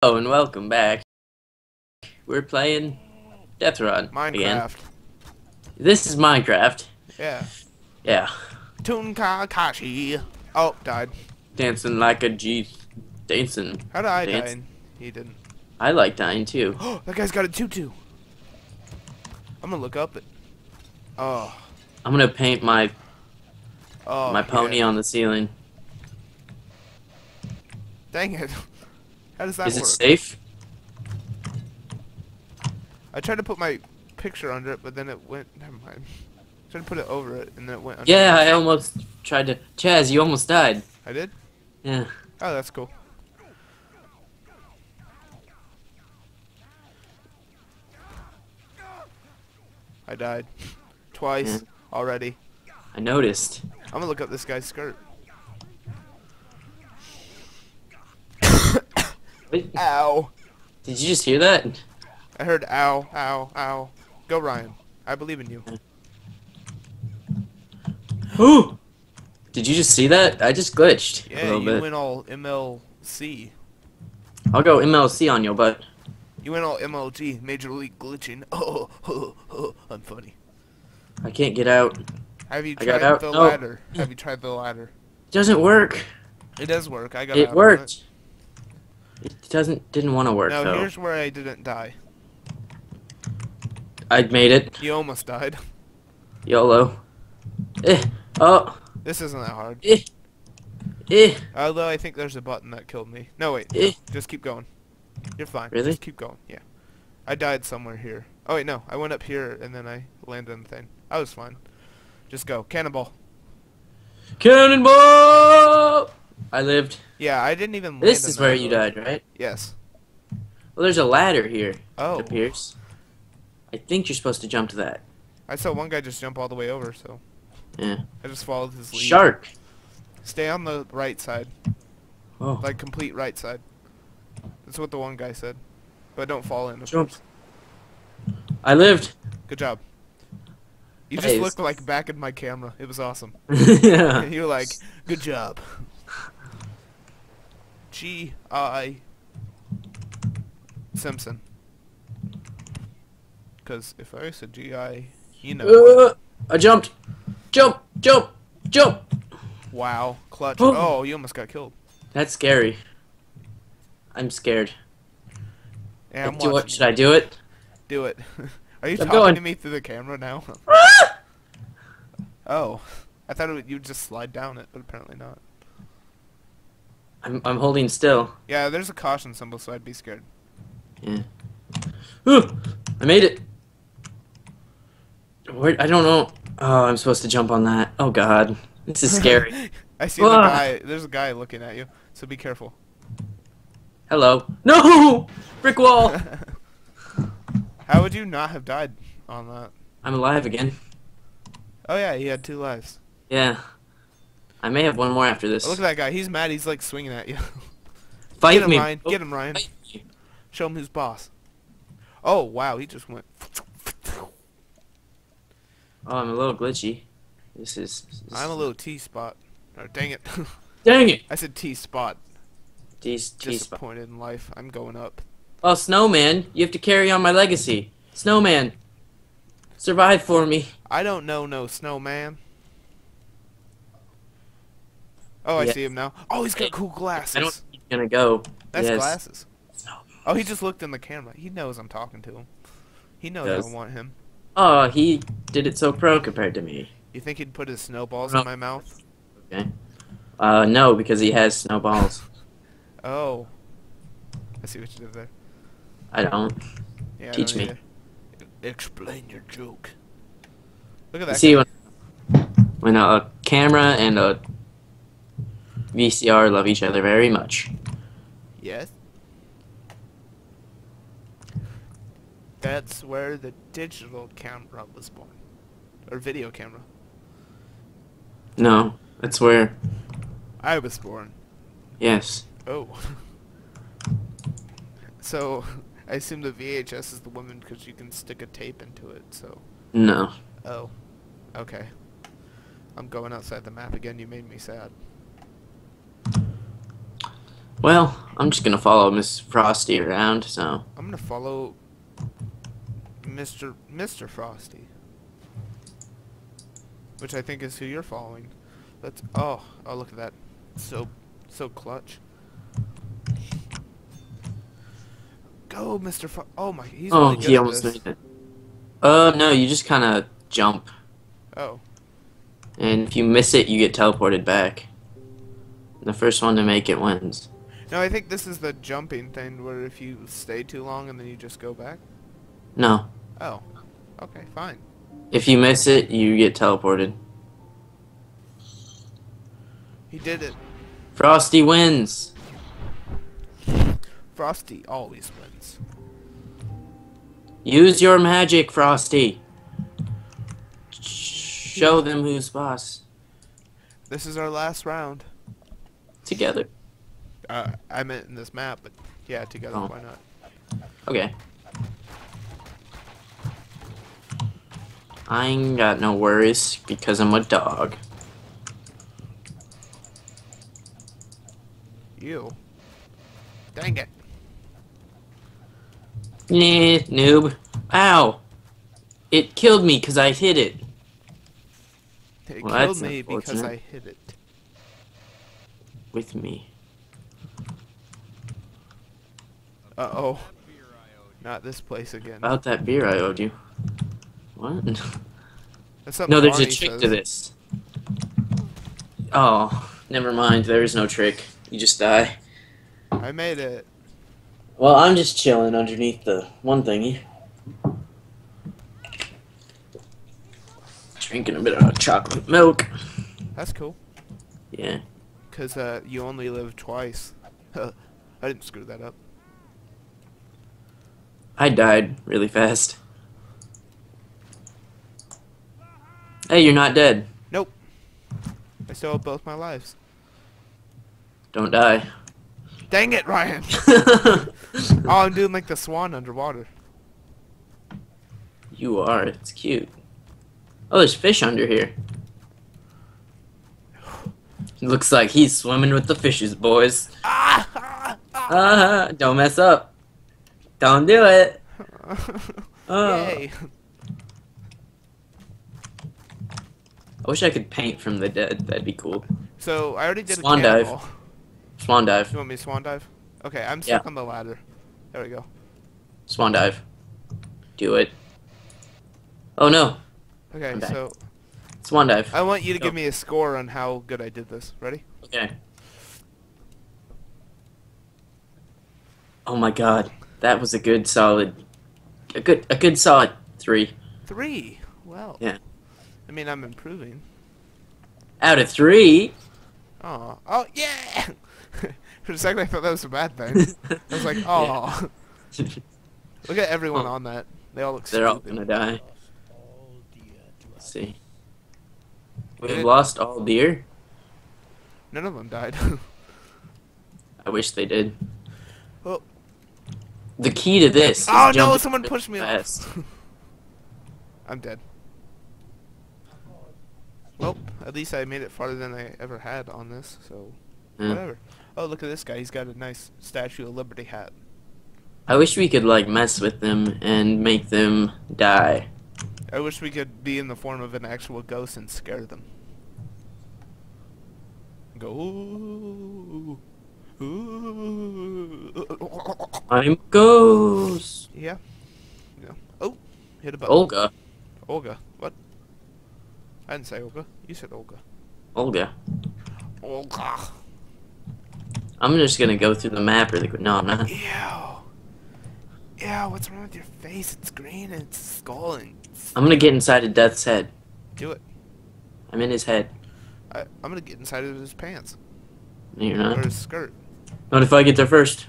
Hello and welcome back. We're playing Death Run again. Minecraft. This is Minecraft. Yeah. Yeah. Tunkakashi. Oh, died. Dancing like a G. Dancing. How did I Dance. die? He didn't. I like dying too. Oh, that guy's got a tutu. I'm gonna look up it. Oh. I'm gonna paint my Oh. my pony yeah. on the ceiling. Dang it. How does that Is work? it safe? I tried to put my picture under it, but then it went. Never mind. I tried to put it over it, and then it went under. Yeah, I almost tried to. Chaz, you almost died. I did. Yeah. Oh, that's cool. I died twice Yeah. already. I noticed. I'm gonna look up this guy's skirt. Wait, Ow! did you just hear that? I heard ow, ow, ow. Go Ryan. I believe in you. Ooh! Did you just see that? I just glitched a Yeah, you bit. went all MLC. I'll go MLC on you, but You went all MLG, Major League Glitching. Oh, oh, oh, I'm funny. I can't get out. Have you I got tried out. the No. ladder? Have you tried the ladder? It doesn't work. It does work. I got It out on worked. It doesn't. Didn't want to work Now though. here's where I didn't die. I made it. You almost died. YOLO. Eh. Oh. This isn't that hard. Eh. Eh. Although I think there's a button that killed me. No, wait. Eh. Just keep going. You're fine. Really? Just keep going. Yeah. I died somewhere here. Oh, wait, no. I went up here and then I landed on the thing. I was fine. Just go. Cannonball. Cannonball! I lived. Yeah, I didn't even This is where you died, right? Yes. Well, there's a ladder here. Oh. It appears. I think you're supposed to jump to that. I saw one guy just jump all the way over, so Yeah. I just followed his lead. Shark. Stay on the right side. Oh. Like, complete right side. That's what the one guy said. But don't fall in. of Jump. course. I lived. Good job. You Hey, just looked like back in my camera. It was awesome. yeah. you were like, good job. G I Simpson. Because if I said G I, you know. Uh, I jumped. Jump. Jump. Jump. wow, clutch. Oh. Oh, you almost got killed. That's scary. I'm scared. Yeah, I'm do what? Should I do it? Do it. Are you I'm talking going. to me through the camera now? oh, I thought it would, you'd just slide down it, but apparently not. I'm I'm holding still. Yeah, there's a caution symbol, so I'd be scared. Yeah. Ooh, I made it. Where, I don't know. Oh, I'm supposed to jump on that. Oh God, this is scary. I see the Ah. guy. There's a guy looking at you, so be careful. Hello. No, brick wall. How would you not have died on that? I'm alive again. Oh yeah, he had two lives. Yeah. I may have one more after this. Oh, look at that guy. He's mad. He's like swinging at you. Fight Get him, me. Ryan. Get him, Ryan. Show him who's boss. Oh wow, he just went. Oh, I'm a little glitchy. This is. this I'm a little T spot. Oh dang it! Dang it. I said T spot. These T spot. Disappointed in life. I'm going up. Oh, Snowman, you have to carry on my legacy. Snowman, survive for me. I don't know no snowman. Oh, I see him now. Oh, he's got cool glasses. I don't think he's gonna go. That's yes. glasses. Oh, he just looked in the camera. He knows I'm talking to him. He knows Does. I want him. Oh, he did it so pro compared to me. You think he'd put his snowballs No. in my mouth? Okay. Uh, no, because he has snowballs. Oh. I see what you did there. I don't. Yeah, I Teach don't me. either. Explain your joke. Look at You that. see, when, when a camera and a VCR love each other very much. Yes. That's where the digital camera was born. Or video camera. No, that's where. I was born. Yes. Oh. so, I assume the VHS is the woman because you can stick a tape into it, so. No. Oh. Okay. I'm going outside the map again. You made me sad. Well, I'm just gonna follow Miss Frosty around, so. I'm gonna follow Mr. Mr. Frosty. Which I think is who you're following. Let's oh, oh look at that. So so clutch. Go, Mr. Fro- oh my, he's oh, really he almost made it. Uh, no, you just kind of jump, Oh, and if you miss it, you get teleported back. The first one to make it wins. No, I think this is the jumping thing where if you stay too long and then you just go back. No, Oh, okay, fine. if you miss it, you get teleported. He did it. Frosty wins. Frosty always wins. Use your magic, Frosty. Show them who's boss. This is our last round. Together. Uh, I meant in this map, but yeah, together, Oh. why not? Okay. I ain't got no worries because I'm a dog. You. Dang it. Nah, noob. Ow. It killed me because I hit it. It Well, killed me because. I hit it. With me. Uh oh. Not this place again. About that beer I owed you. What? That's No, there's a trick says. to this. Oh, never mind. There is no trick. You just die. I made it. Well, I'm just chilling underneath the one thingy. Drinking a bit of chocolate milk. That's cool. Yeah. Cause uh, you only live twice. I didn't screw that up. I died really fast. Hey, you're not dead. Nope. I still have both my lives. Don't die. Dang it, Ryan! oh, I'm doing like the swan underwater. you are. It's cute. Oh, there's fish under here. Looks like he's swimming with the fishes, boys. Ah! ah, ah. Uh, don't mess up. Don't do it. Oh. Yay! I wish I could paint from the dead. That'd be cool. So I already did a Swan a dive. Swan dive. You want me to swan dive? Okay, I'm stuck Yeah. on the ladder. There we go. Swan dive. Do it. Oh no. Okay, so Swan dive. I want you to Go. give me a score on how good I did this. Ready? Okay. Oh my god. That was a good solid a good a good solid three. Three. Well. Yeah. I mean, I'm improving. Out of three. Oh. Oh yeah. For a second, I thought that was a bad thing. I was like, oh. Look at everyone Oh. on that. They all look They're all gonna die. Let's see. We've Did lost all deer. None of them died. I wish they did. Oh. The key to this. is oh no! Someone pushed me fast. off. I'm dead. Well, at least I made it farther than I ever had on this, so Yeah. whatever. Oh, look at this guy. He's got a nice Statue of Liberty hat. I wish we could like mess with them and make them die. I wish we could be in the form of an actual ghost and scare them. Go. I'm ghost. Yeah. Yeah. Oh, hit a button. Olga. Olga. What? I didn't say Olga. You said Olga. Olga. Olga. I'm just gonna go through the map really quick. No, I'm not. Ew. Ew, what's wrong with your face? It's green and it's skull and I'm gonna get inside of Death's head. do it. I'm in his head. I, I'm gonna get inside of his pants. No, you're not. Or his skirt. Not if I get there first.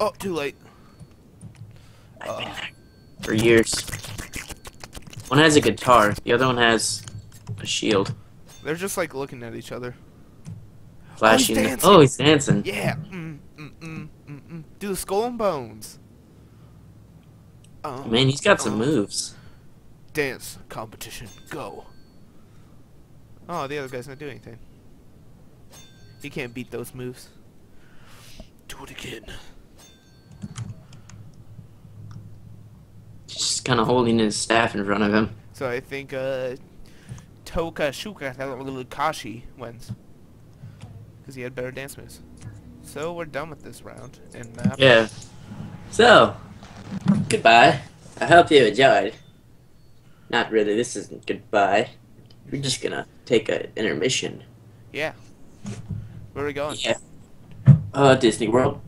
Oh, too late. I've been there for years. One has a guitar. The other one has a shield. They're just like looking at each other. Flashing. dancing. Oh, he's dancing. Yeah. Mm, mm, mm, mm, mm. Do the skull and bones. Oh, Man, he's got some Oh. moves. Dance competition. Go. Oh, the other guy's not doing anything. He can't beat those moves. Do it again. Just kind of holding his staff in front of him. So I think uh, Toka Shuka Kashi wins. Because he had better dance moves. So we're done with this round. And map. Yeah. So, goodbye. I hope you enjoyed. Not really, this isn't goodbye. We're just gonna take an intermission. Yeah. Where are we going? Yeah. Uh, Disney World.